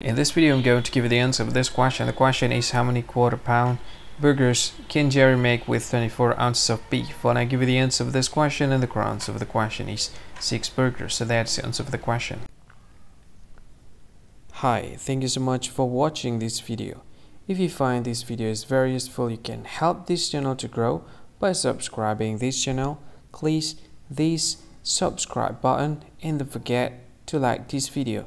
In this video I'm going to give you the answer of this question. The question is how many quarter pound burgers can Jerry make with 24 ounces of beef? When I give you the answer of this question and the answer of the question is 6 burgers. So that's the answer of the question. Hi, thank you so much for watching this video. If you find this video is very useful, you can help this channel to grow by subscribing this channel. Please this subscribe button and don't forget to like this video.